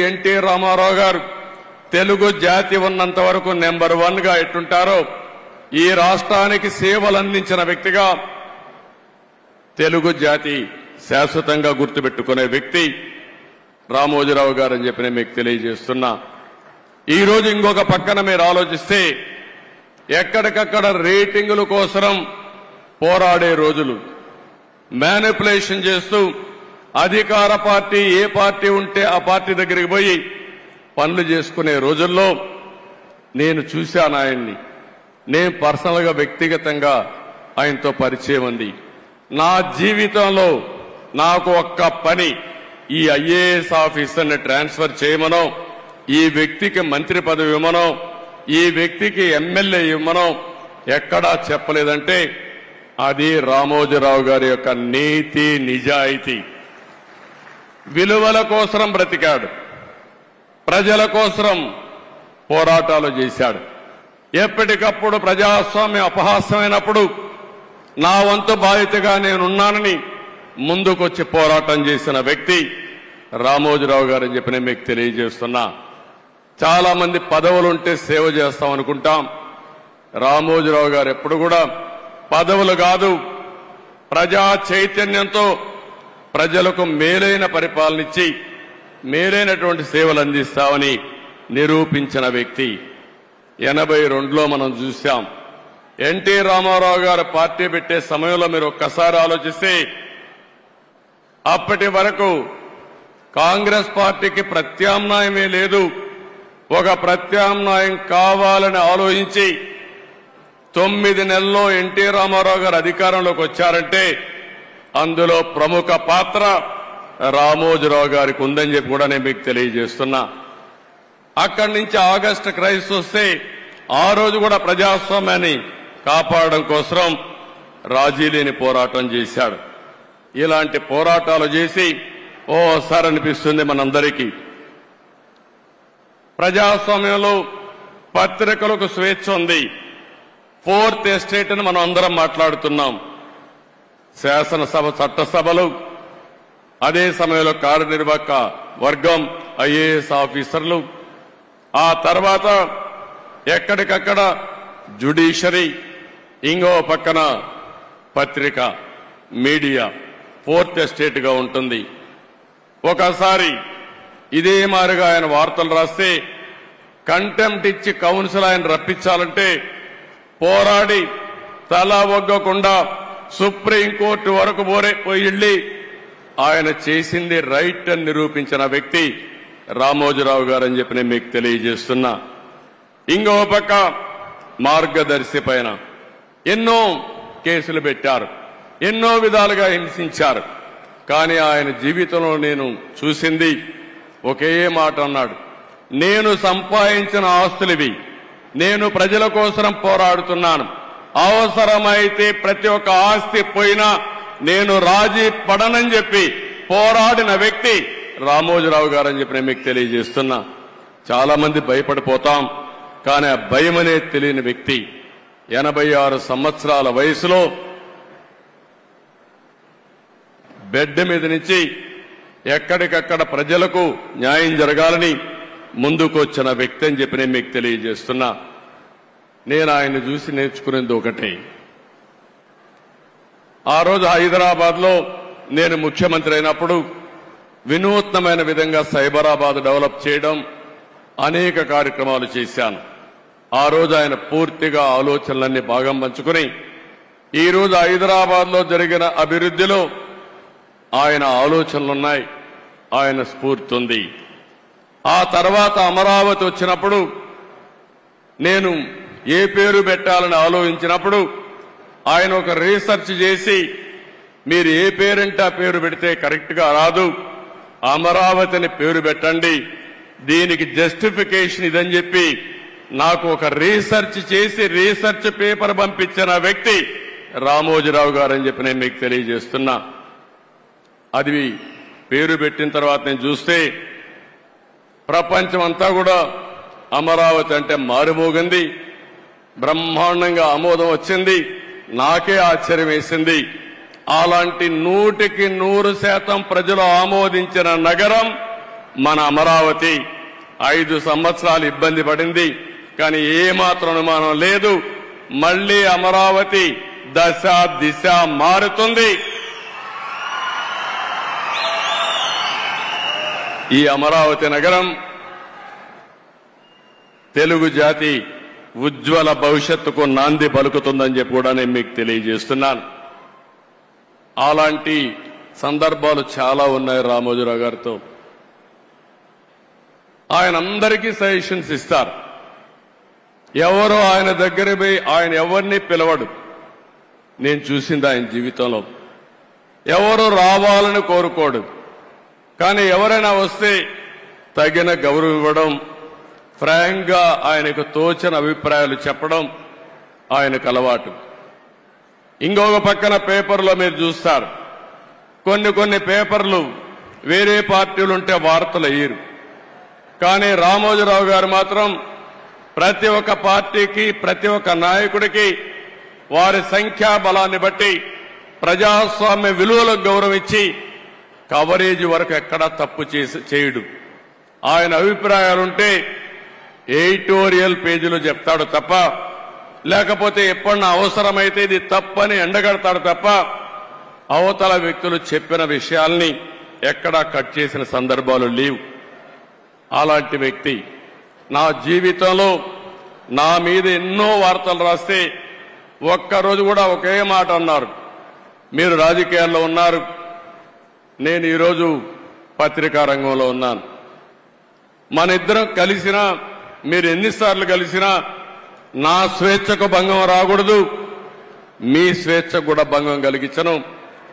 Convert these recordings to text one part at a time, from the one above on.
NT Ramarao గారు తెలుగు జాతి ఉన్నంత వరకు నెంబర్ వన్గా ఎట్టుంటారో ఈ రాష్ట్రానికి సేవలు అందించిన వ్యక్తిగా తెలుగు జాతి శాశ్వతంగా గుర్తుపెట్టుకునే వ్యక్తి రామోజీరావు గారు అని చెప్పి నేను మీకు తెలియజేస్తున్నా. ఈ రోజు ఇంకొక పక్కన మీరు ఆలోచిస్తే ఎక్కడికక్కడ రేటింగుల కోసరం పోరాడే రోజులు మేనిపులేషన్ చేస్తూ అధికార పార్టీ ఏ పార్టీ ఉంటే ఆ పార్టీ దగ్గరికి పోయి పనులు చేసుకునే రోజుల్లో నేను చూశాను ఆయన్ని. నేను పర్సనల్గా వ్యక్తిగతంగా ఆయనతో పరిచయం ఉంది నా జీవితంలో నాకు ఒక్క పని ఈ ఐఏఎస్ ఆఫీసర్ని ట్రాన్స్ఫర్ చేయమనో ఈ వ్యక్తికి మంత్రి పదవి ఇవ్వమనో ఈ వ్యక్తికి ఎమ్మెల్యే ఇవ్వమనో ఎక్కడా చెప్పలేదంటే అది రామోజీరావు గారి యొక్క నీతి నిజాయితీ. విలువల కోసం బ్రతికాడు. ప్రజల కోసం పోరాటాలు చేశాడు. ఎప్పటికప్పుడు ప్రజాస్వామ్యం అపహాస్యమైనప్పుడు నా వంతు బాధ్యతగా నేనున్నానని ముందుకొచ్చి పోరాటం చేసిన వ్యక్తి రామోజీరావు గారని చెప్పి నేను మీకు తెలియజేస్తున్నా. చాలా మంది పదవులుంటే సేవ చేస్తాం అనుకుంటాం. రామోజీరావు గారు ఎప్పుడు కూడా పదవులు కాదు ప్రజా చైతన్యంతో ప్రజలకు మేలైన పరిపాలనిచ్చి మేలైనటువంటి సేవలు అందిస్తామని నిరూపించిన వ్యక్తి. ఎనభై రెండులో మనం చూశాం. ఎన్టీ రామారావు గారు పార్టీ పెట్టే సమయంలో మీరు ఒక్కసారి ఆలోచిస్తే అప్పటి వరకు కాంగ్రెస్ పార్టీకి ప్రత్యామ్నాయమే లేదు. ఒక ప్రత్యామ్నాయం కావాలని ఆలోచించి తొమ్మిది నెలల్లో ఎన్టీ రామారావు గారు అధికారంలోకి వచ్చారంటే అందులో ప్రముఖ పాత్ర రామోజీరావు గారికి ఉందని చెప్పి కూడా నేను మీకు తెలియజేస్తున్నా. అక్కడి నుంచి ఆగస్టు క్రైస్ట్ వస్తే ఆ రోజు కూడా ప్రజాస్వామ్యాన్ని కాపాడడం కోసం రాజీ లేని పోరాటం చేశాడు. ఇలాంటి పోరాటాలు చేసి ఓసారి అనిపిస్తుంది మనందరికీ. ప్రజాస్వామ్యంలో పత్రికలకు స్వేచ్ఛ ఉంది. ఫోర్త్ ఎస్టేట్ అని మనం అందరం మాట్లాడుతున్నాం. శాసనసభ చట్టసభలు అదే సమయంలో కార్యనిర్వాహక వర్గం ఐఏఎస్ ఆఫీసర్లు. ఆ తర్వాత ఎక్కడికక్కడ జుడిషరీ ఇంకో పక్కన పత్రిక మీడియా ఫోర్త్ ఎస్టేట్గా ఉంటుంది. ఒకసారి ఇదే మారిగా ఆయన వార్తలు రాస్తే కంటెంప్ట్ ఇచ్చి కౌన్సిల్ ఆయన రప్పించాలంటే పోరాడి తల ఒగ్గకుండా సుప్రీంకోర్టు వరకు పోరే పోయి ఆయన చేసింది రైట్ అని నిరూపించిన వ్యక్తి రామోజీరావు గారు అని చెప్పి నేను మీకు తెలియజేస్తున్నా. ఇంకో పక్క మార్గదర్శి పైన ఎన్నో కేసులు పెట్టారు. ఎన్నో విధాలుగా హింసించారు. కానీ ఆయన జీవితంలో నేను చూసింది ఒకే మాట అన్నాడు. నేను సంపాదించిన ఆస్తులివి నేను ప్రజల కోసం పోరాడుతున్నాను. అవసరమైతే ప్రతి ఒక్క ఆస్తి పోయినా నేను రాజీ పడనని చెప్పి పోరాడిన వ్యక్తి రామోజీరావు గారు అని చెప్పి నేను మీకు తెలియజేస్తున్నా. చాలా మంది భయపడిపోతాం కానీ ఆ భయం అనేది తెలియని వ్యక్తి ఎనభై ఆరు సంవత్సరాల వయసులో బెడ్ మీద నుంచి ఎక్కడికక్కడ ప్రజలకు న్యాయం జరగాలని ముందుకు వచ్చిన వ్యక్తి అని చెప్పి నేను మీకు తెలియజేస్తున్నా. నేను ఆయన చూసి నేర్చుకునేది ఒకటే. ఆ రోజు హైదరాబాద్లో నేను ముఖ్యమంత్రి అయినప్పుడు వినూత్నమైన విధంగా సైబరాబాద్ డెవలప్ చేయడం అనేక కార్యక్రమాలు చేశాను. ఆ రోజు ఆయన పూర్తిగా ఆలోచనలన్నీ భాగం పంచుకుని ఈ రోజు హైదరాబాద్లో జరిగిన అభివృద్ధిలో ఆయన ఆలోచనలున్నాయి. ఆయన స్ఫూర్తి ఉంది ఆ తర్వాత అమరావతి వచ్చినప్పుడు నేను ఏ పేరు పెట్టాలని ఆలోచించినప్పుడు ఆయన ఒక రీసెర్చ్ చేసి మీరు ఏ పేరంటే ఆ పేరు పెడితే కరెక్ట్గా రాదు అమరావతిని పేరు పెట్టండి దీనికి జస్టిఫికేషన్ ఇదని చెప్పి నాకు ఒక రీసెర్చ్ చేసి రీసెర్చ్ పేపర్ పంపించిన వ్యక్తి రామోజీరావు గారు అని చెప్పి నేను మీకు తెలియజేస్తున్నా. అది పేరు పెట్టిన తర్వాత నేను చూస్తే ప్రపంచం అంతా కూడా అమరావతి అంటే మారుమోగింది. బ్రహ్మాండంగా ఆమోదం వచ్చింది. నాకే ఆశ్చర్యం వేసింది. అలాంటి నూటికి నూరు శాతం ప్రజలు ఆమోదించిన నగరం మన అమరావతి. ఐదు సంవత్సరాలు ఇబ్బంది పడింది. కానీ ఏమాత్రం అనుమానం లేదు. మళ్ళీ అమరావతి దశ దిశ మారుతుంది. ఈ అమరావతి నగరం తెలుగు జాతి ఉజ్వల భవిష్యత్తుకు నాంది పలుకుతుందని చెప్పి కూడా నేను మీకు తెలియజేస్తున్నాను. అలాంటి సందర్భాలు చాలా ఉన్నాయి రామోజీరావు గారితో. ఆయన అందరికీ సజెషన్స్ ఇస్తారు. ఎవరు ఆయన దగ్గర పోయి ఆయన ఎవరిని పిలవడు. నేను చూసింది ఆయన జీవితంలో. ఎవరు రావాలని కోరుకోడు. కానీ ఎవరైనా వస్తే తగిన గౌరవం ఇవ్వడం ఫ్రాంక్ ఆయనకు తోచిన అభిప్రాయాలు చెప్పడం ఆయనకు అలవాటు. ఇంకొక పక్కన పేపర్లో మీరు చూస్తారు. కొన్ని కొన్ని పేపర్లు వేరే పార్టీలు ఉంటే వార్తలు వేయరు. కానీ రామోజీరావు గారు మాత్రం ప్రతి ఒక్క పార్టీకి ప్రతి ఒక్క నాయకుడికి వారి సంఖ్యా బలాన్ని బట్టి ప్రజాస్వామ్య విలువలకు గౌరవించి కవరేజ్ వరకు ఎక్కడా తప్పు చేసి చేయడు. ఆయన అభిప్రాయాలుంటే ఎడిటోరియల్ పేజీలో చెప్తాడు తప్ప లేకపోతే ఎప్పుడన్నా అవసరమైతే ఇది తప్పని ఎండగడతాడు తప్ప అవతల వ్యక్తులు చెప్పిన విషయాల్ని ఎక్కడా కట్ చేసిన సందర్భాలు లేవు. అలాంటి వ్యక్తి నా జీవితంలో నా మీద ఎన్నో వార్తలు రాస్తే ఒక్కరోజు కూడా ఒకే మాట అన్నారు. మీరు రాజకీయాల్లో ఉన్నారు. నేను ఈరోజు పత్రికా రంగంలో ఉన్నాను. మన ఇద్దరం కలిసినా మీరు ఎన్నిసార్లు కలిసినా నా స్వేచ్ఛకు భంగం రాకూడదు. మీ స్వేచ్ఛకు కూడా భంగం కలిగించను.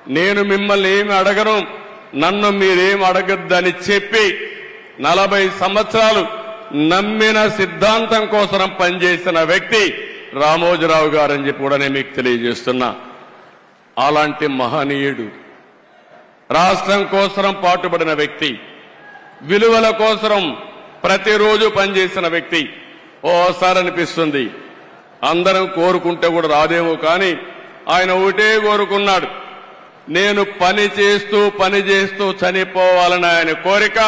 నేను మిమ్మల్ని ఏమి అడగను. నన్ను మీరేం అడగద్దని చెప్పి నలభై సంవత్సరాలు నమ్మిన సిద్ధాంతం కోసం పనిచేసిన వ్యక్తి రామోజీరావు గారని చెప్పి కూడా నేను మీకు తెలియజేస్తున్నా. అలాంటి మహనీయుడు రాష్ట్రం కోసం పాటుపడిన వ్యక్తి విలువల కోసం ప్రతిరోజు పనిచేసిన వ్యక్తి. ఓసారి అనిపిస్తుంది. అందరం కోరుకుంటే కూడా రాదేమో కానీ ఆయన ఒకటే కోరుకున్నాడు. నేను పని చేస్తూ పని చేస్తూ చనిపోవాలని ఆయన కోరిక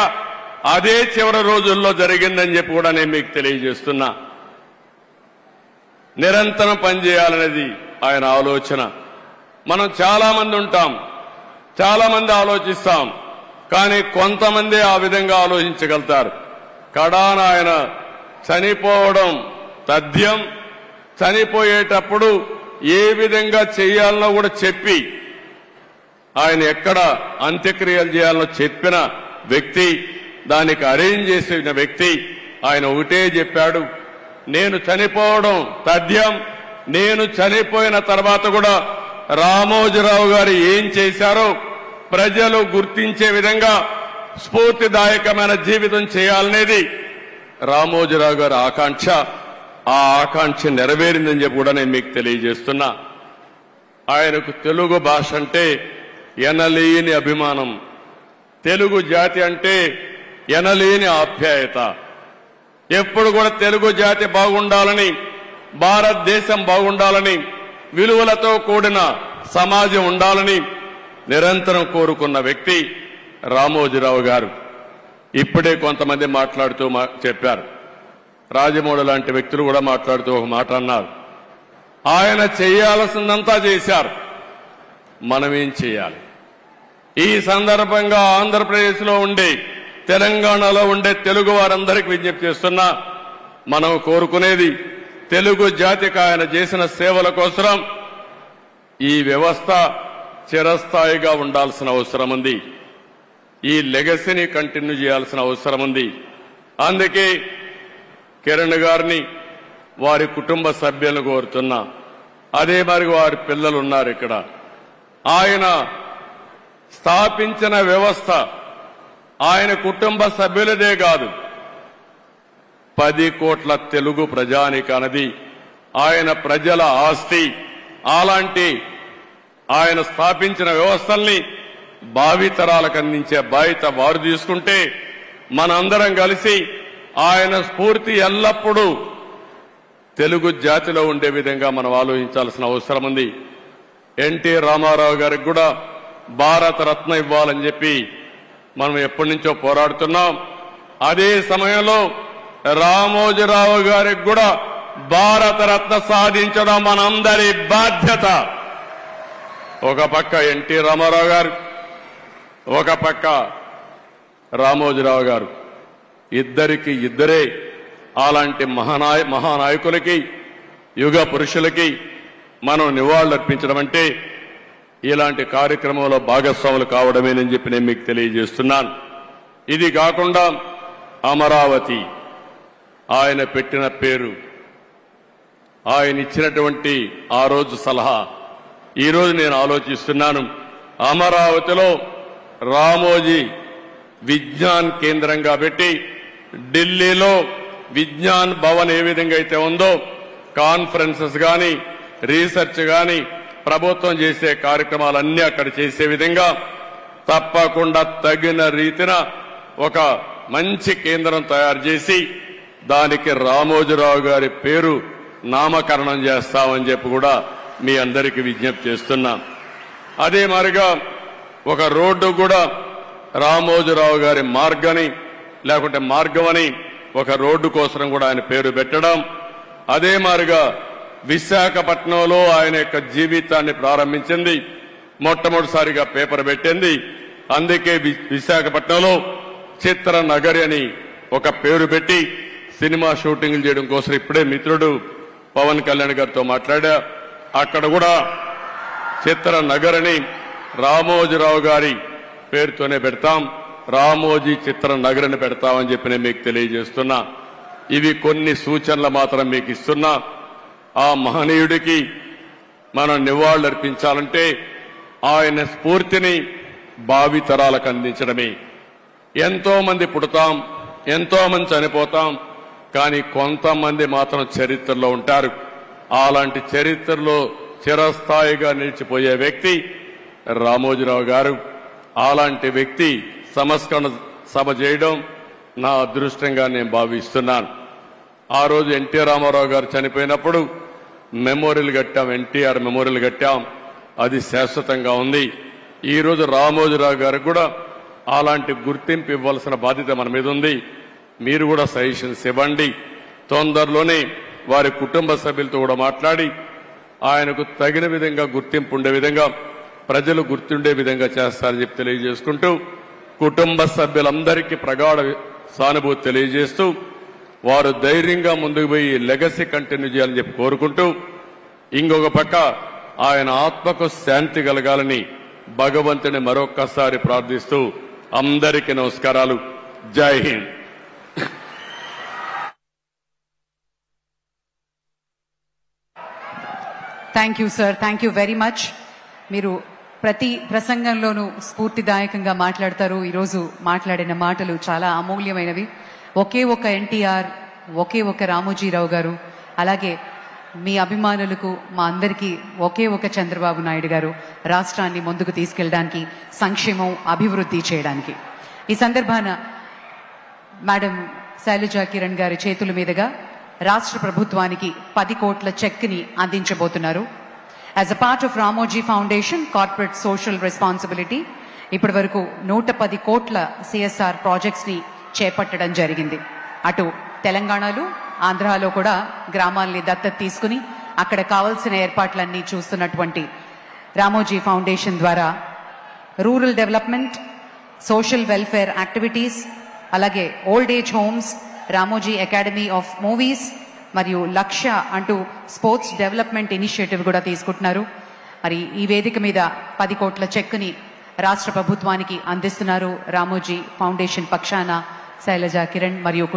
అదే చివరి రోజుల్లో జరిగిందని చెప్పి కూడా నేను మీకు తెలియజేస్తున్నా. నిరంతరం పనిచేయాలనేది ఆయన ఆలోచన. మనం చాలా మంది ఉంటాం. చాలా మంది ఆలోచిస్తాం. కానీ కొంతమంది ఆ విధంగా ఆలోచించగలుగుతారు. కడాన ఆయన చనిపోవడం తథ్యం. చనిపోయేటప్పుడు ఏ విధంగా చేయాలనో కూడా చెప్పి ఆయన ఎక్కడ అంత్యక్రియలు చేయాలనో చెప్పిన వ్యక్తి దానికి అరేంజ్ చేసిన వ్యక్తి ఆయన ఒకటే చెప్పాడు నేను చనిపోవడం తథ్యం. నేను చనిపోయిన తర్వాత కూడా రామోజీరావు గారు ఏం చేశారో ప్రజలు గుర్తించే విధంగా స్ఫూర్తిదాయకమైన జీవితం చేయాలనేది రామోజీరావు గారి ఆకాంక్ష. ఆ ఆకాంక్ష నెరవేరిందని చెప్పి కూడా నేను మీకు తెలియజేస్తున్నా. ఆయనకు తెలుగు భాష అంటే ఎనలేని అభిమానం. తెలుగు జాతి అంటే ఎనలేని ఆప్యాయత. ఎప్పుడు కూడా తెలుగు జాతి బాగుండాలని భారతదేశం బాగుండాలని విలువలతో కూడిన సమాజం ఉండాలని నిరంతరం కోరుకున్న వ్యక్తి. రామోజీరావు గారు. ఇప్పుడే కొంతమంది మాట్లాడుతూ మా- చెప్పారు. రాజమౌళి లాంటి వ్యక్తులు కూడా మాట్లాడుతూ ఒక మాట అన్నారు. ఆయన చేయాల్సిందంతా చేశారు. మనమేం చేయాలి? ఈ సందర్భంగా ఆంధ్రప్రదేశ్లో ఉండే తెలంగాణలో ఉండే తెలుగు వారందరికీ విజ్ఞప్తి చేస్తున్నా మనం కోరుకునేది తెలుగు జాతికి ఆయన చేసిన సేవల కోసం ఈ వ్యవస్థ చిరస్థాయిగా ఉండాల్సిన అవసరం ఉంది. ఈ లెగసీని కంటిన్యూ చేయాల్సిన అవసరం ఉంది. అందుకే కిరణ్ గారిని వారి కుటుంబ సభ్యులను కోరుతున్నా. అదే మరి వారి పిల్లలు ఉన్నారు ఇక్కడ. ఆయన స్థాపించిన వ్యవస్థ ఆయన కుటుంబ సభ్యులదే కాదు. పది కోట్ల తెలుగు ప్రజానికనది ఆయన ప్రజల ఆస్తి. అలాంటి ఆయన స్థాపించిన వ్యవస్థల్ని భావితరాలకు అందించే బాధ్యత వారు తీసుకుంటే మనందరం కలిసి ఆయన స్ఫూర్తి ఎల్లప్పుడూ తెలుగు జాతిలో ఉండే విధంగా మనం ఆలోచించాల్సిన అవసరం ఉంది. ఎన్టీ రామారావు గారికి కూడా భారత రత్న ఇవ్వాలని చెప్పి మనం ఎప్పటి నుంచో పోరాడుతున్నాం. అదే సమయంలో రామోజీరావు గారికి కూడా భారతరత్న సాధించడం మనందరి బాధ్యత. ఒక పక్క ఎన్టీ రామారావు గారు ఒక పక్క రామోజీరావు గారు ఇద్దరికి ఇద్దరే అలాంటి మహానాయ మహానాయకులకి యుగ పురుషులకి మనం నివాళులర్పించడం అంటే ఇలాంటి కార్యక్రమంలో భాగస్వాములు కావడమేనని చెప్పి నేను మీకు తెలియజేస్తున్నాను. ఇది కాకుండా అమరావతి ఆయన పెట్టిన పేరు ఆయన ఇచ్చినటువంటి ఆ రోజు సలహా ఈరోజు నేను ఆలోచిస్తున్నాను. అమరావతిలో రామోజీ విజ్ఞాన్ కేంద్రంగా పెట్టి ఢిల్లీలో విజ్ఞాన్ భవన్ ఏ విధంగా అయితే ఉందో కాన్ఫరెన్సెస్ కానీ రీసెర్చ్ కానీ ప్రభుత్వం చేసే కార్యక్రమాలన్నీ అక్కడ చేసే విధంగా తప్పకుండా తగిన రీతిన ఒక మంచి కేంద్రం తయారు చేసి దానికి రామోజీరావు గారి పేరు నామకరణం చేస్తామని చెప్పి కూడా మీ అందరికీ విజ్ఞప్తి చేస్తున్నాం. అదే మరిగా ఒక రోడ్డు కూడా రామోజీరావు గారి మార్గని లేకుంటే మార్గమని ఒక రోడ్డు కోసం కూడా ఆయన పేరు పెట్టడం. అదే మారిగా విశాఖపట్నంలో ఆయన యొక్క జీవితాన్ని ప్రారంభించింది. మొట్టమొదటిసారిగా పేపర్ పెట్టింది. అందుకే వి- విశాఖపట్నంలో చిత్ర నగరి అని ఒక పేరు పెట్టి సినిమా షూటింగ్లు చేయడం కోసం ఇప్పుడే మిత్రుడు పవన్ కళ్యాణ్ గారితో మాట్లాడా. అక్కడ కూడా చిత్ర నగరని రామోజీరావు గారి పేరుతోనే పెడతాం. రామోజీ చిత్ర నగరిని పెడతామని చెప్పి నేను మీకు తెలియజేస్తున్నా. ఇవి కొన్ని సూచనలు మాత్రం మీకు ఇస్తున్నా. ఆ మహనీయుడికి మనం నివాళులర్పించాలంటే ఆయన స్ఫూర్తిని భావితరాలకు అందించడమే. ఎంతో మంది పుడతాం ఎంతో మంది చనిపోతాం కానీ కొంతమంది మాత్రం చరిత్రలో ఉంటారు. అలాంటి చరిత్రలో చిరస్థాయిగా నిలిచిపోయే వ్యక్తి రామోజీరావు గారు అలాంటి వ్యక్తి సంస్కరణ సభ చేయడం నా అదృష్టంగా నేను భావిస్తున్నాను. ఆ రోజు ఎన్టీ రామారావు గారు చనిపోయినప్పుడు మెమోరియల్ కట్టాం ఎన్టీఆర్ మెమోరియల్ కట్టాం. అది శాశ్వతంగా ఉంది. ఈ రోజు రామోజీరావు గారికి కూడా అలాంటి గుర్తింపు ఇవ్వాల్సిన బాధ్యత మన మీద ఉంది. మీరు కూడా సజెషన్స్ ఇవ్వండి. తొందరలోనే వారి కుటుంబ సభ్యులతో కూడా మాట్లాడి ఆయనకు తగిన విధంగా గుర్తింపు ఉండే విధంగా ప్రజలు గుర్తుండే విధంగా చేస్తారని చెప్పి తెలియజేసుకుంటూ కుటుంబ సభ్యులందరికీ ప్రగాఢ సానుభూతి తెలియజేస్తూ వారు ధైర్యంగా ముందుకు పోయి లెగసీ కంటిన్యూ చేయాలని చెప్పి కోరుకుంటూ ఇంకొక పక్క ఆయన ఆత్మకు శాంతి కలగాలని భగవంతుని మరొక్కసారి ప్రార్థిస్తూ అందరికీ నమస్కారాలు. Jai Hind. Thank you sir thank you very much మీరు ప్రతి ప్రసంగంలోనూ స్ఫూర్తిదాయకంగా మాట్లాడతారు. ఈరోజు మాట్లాడిన మాటలు చాలా అమూల్యమైనవి. ఒకే ఒక ఎన్టీఆర్ ఒకే ఒక రామోజీరావు గారు అలాగే మీ అభిమానులకు మా అందరికీ ఒకే ఒక చంద్రబాబు నాయుడు గారు రాష్ట్రాన్ని ముందుకు తీసుకెళ్ళడానికి సంక్షేమం అభివృద్ధి చేయడానికి. ఈ సందర్భాన మేడం శైలజా కిరణ్ గారి చేతుల మీదుగా రాష్ట్ర ప్రభుత్వానికి పది కోట్ల చెక్ని అందించబోతున్నారు. As a part of Ramoji Foundation corporate social responsibility ఇప్పటి వరకు నూట పది కోట్ల సిఎస్ఆర్ ప్రాజెక్ట్స్ని చేపట్టడం జరిగింది. అటు తెలంగాణలో ఆంధ్రాలో కూడా గ్రామాల్ని దత్తత తీసుకుని అక్కడ కావాల్సిన ఏర్పాట్లన్నీ చూస్తున్నటువంటి రామోజీ ఫౌండేషన్ ద్వారా rural development social welfare activities అలాగే old age homes Ramoji Academy of Movies మరియు లక్ష్య అంటూ స్పోర్ట్స్ డెవలప్మెంట్ ఇనిషియేటివ్ కూడా తీసుకుంటున్నారు. మరి ఈ వేదిక మీద పది కోట్ల చెక్కుని రాష్ట్ర ప్రభుత్వానికి అందిస్తున్నారు రామోజీ ఫౌండేషన్ పక్షాన శైలజ కిరణ్ మరియు కుటుంబ